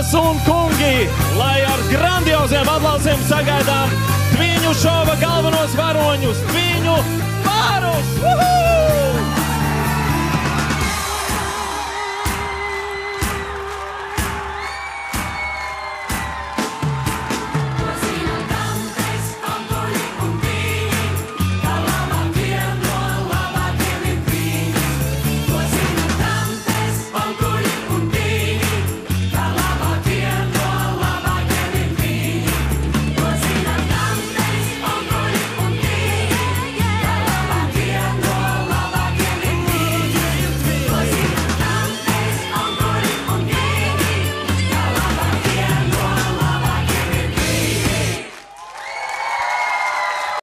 Dāmas un kungi, lai ar grandioziem atbalstiem sagaidām viņu šova galvenos varoņus, viņu